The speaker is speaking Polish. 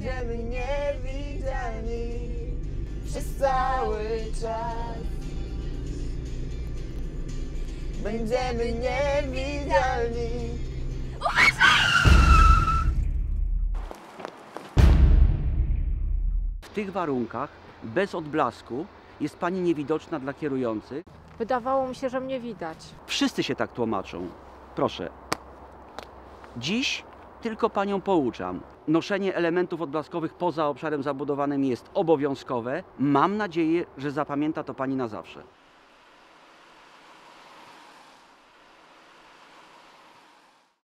Będziemy niewidzialni przez cały czas. Będziemy niewidzialni. W tych warunkach, bez odblasku, jest pani niewidoczna dla kierujących. Wydawało mi się, że mnie widać. Wszyscy się tak tłumaczą. Proszę. Dziś tylko panią pouczam. Noszenie elementów odblaskowych poza obszarem zabudowanym jest obowiązkowe. Mam nadzieję, że zapamięta to pani na zawsze.